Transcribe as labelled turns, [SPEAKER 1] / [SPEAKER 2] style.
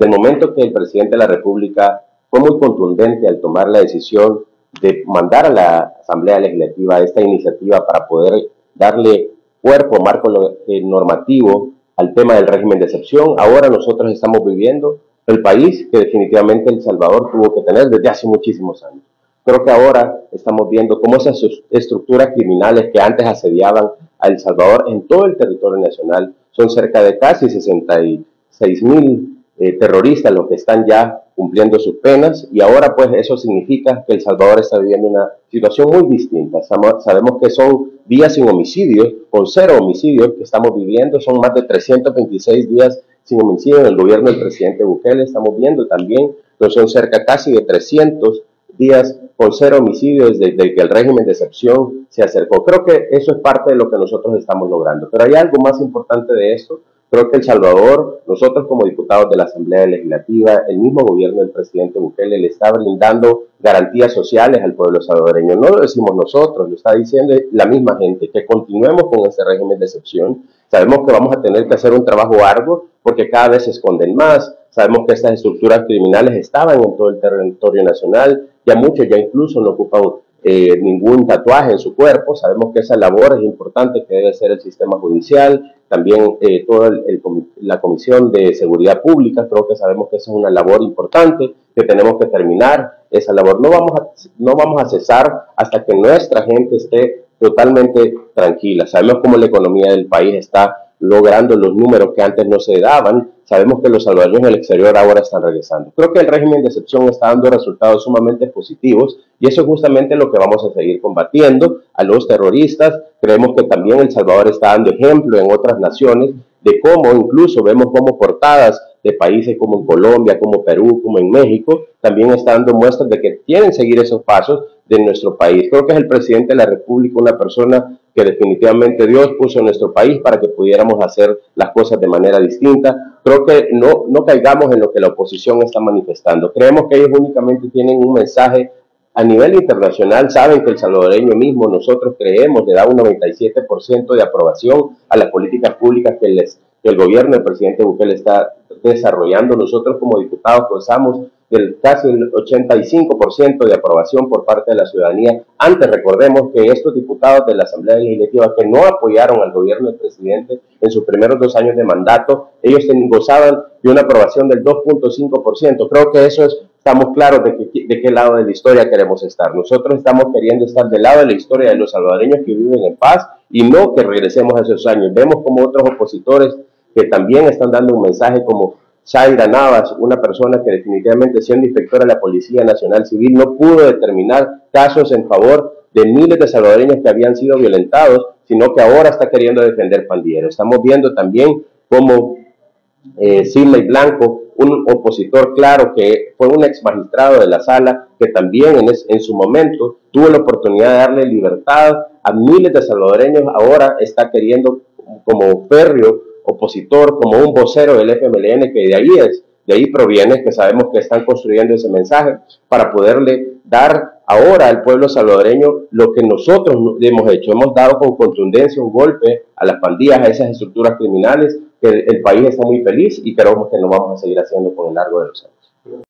[SPEAKER 1] Desde el momento que el presidente de la República fue muy contundente al tomar la decisión de mandar a la Asamblea Legislativa esta iniciativa para poder darle cuerpo, marco eh, normativo al tema del régimen de excepción. Ahora nosotros estamos viviendo el país que definitivamente El Salvador tuvo que tener desde hace muchísimos años. Creo que ahora estamos viendo cómo esas estructuras criminales que antes asediaban a El Salvador en todo el territorio nacional son cerca de casi 66 mil eh, terroristas los que están ya cumpliendo sus penas y ahora pues eso significa que El Salvador está viviendo una situación muy distinta. Sabemos que son días sin homicidios, con cero homicidios que estamos viviendo, son más de 326 días sin homicidio en el gobierno del presidente Bukele, estamos viendo también que son cerca casi de 300 días con cero homicidios desde que el régimen de excepción se acercó. Creo que eso es parte de lo que nosotros estamos logrando. Pero hay algo más importante de esto, Creo que El Salvador, nosotros como diputados de la Asamblea Legislativa, el mismo gobierno del presidente Bukele le está brindando garantías sociales al pueblo salvadoreño. No lo decimos nosotros, lo está diciendo la misma gente, que continuemos con ese régimen de excepción. Sabemos que vamos a tener que hacer un trabajo arduo porque cada vez se esconden más. Sabemos que estas estructuras criminales estaban en todo el territorio nacional, ya muchos ya incluso no ocupan eh, ningún tatuaje en su cuerpo. Sabemos que esa labor es importante que debe hacer el sistema judicial, también eh, toda la Comisión de Seguridad Pública, creo que sabemos que esa es una labor importante, que tenemos que terminar esa labor. No vamos a, no vamos a cesar hasta que nuestra gente esté totalmente tranquila. Sabemos cómo la economía del país está logrando los números que antes no se daban. Sabemos que los salvadoreños en el exterior ahora están regresando. Creo que el régimen de excepción está dando resultados sumamente positivos y eso es justamente lo que vamos a seguir combatiendo a los terroristas. Creemos que también El Salvador está dando ejemplo en otras naciones de cómo incluso vemos como portadas de países como Colombia, como Perú, como en México, también están dando muestras de que quieren seguir esos pasos de nuestro país. Creo que es el presidente de la República una persona que definitivamente Dios puso en nuestro país para que pudiéramos hacer las cosas de manera distinta. Creo que no, no caigamos en lo que la oposición está manifestando. Creemos que ellos únicamente tienen un mensaje a nivel internacional. Saben que el salvadoreño mismo, nosotros creemos, le da un 97% de aprobación a las políticas públicas que, les, que el gobierno del presidente Bukele está desarrollando. Nosotros como diputados gozamos del casi el 85% de aprobación por parte de la ciudadanía. Antes recordemos que estos diputados de la Asamblea Legislativa que no apoyaron al gobierno del presidente en sus primeros dos años de mandato, ellos gozaban de una aprobación del 2.5%. Creo que eso es, estamos claros de, de qué lado de la historia queremos estar. Nosotros estamos queriendo estar del lado de la historia de los salvadoreños que viven en paz y no que regresemos a esos años. Vemos como otros opositores que también están dando un mensaje como Shaira Navas, una persona que definitivamente siendo inspectora de la Policía Nacional Civil no pudo determinar casos en favor de miles de salvadoreños que habían sido violentados, sino que ahora está queriendo defender pandilleros. Estamos viendo también cómo eh, Blanco, un opositor claro que fue un ex magistrado de la sala, que también en, en su momento tuvo la oportunidad de darle libertad a miles de salvadoreños, ahora está queriendo como férreo opositor, como un vocero del FMLN, que de ahí es, de ahí proviene, que sabemos que están construyendo ese mensaje para poderle dar ahora al pueblo salvadoreño lo que nosotros hemos hecho. Hemos dado con contundencia un golpe a las pandillas, a esas estructuras criminales, que el, país está muy feliz y creemos que lo vamos a seguir haciendo con el largo de los años.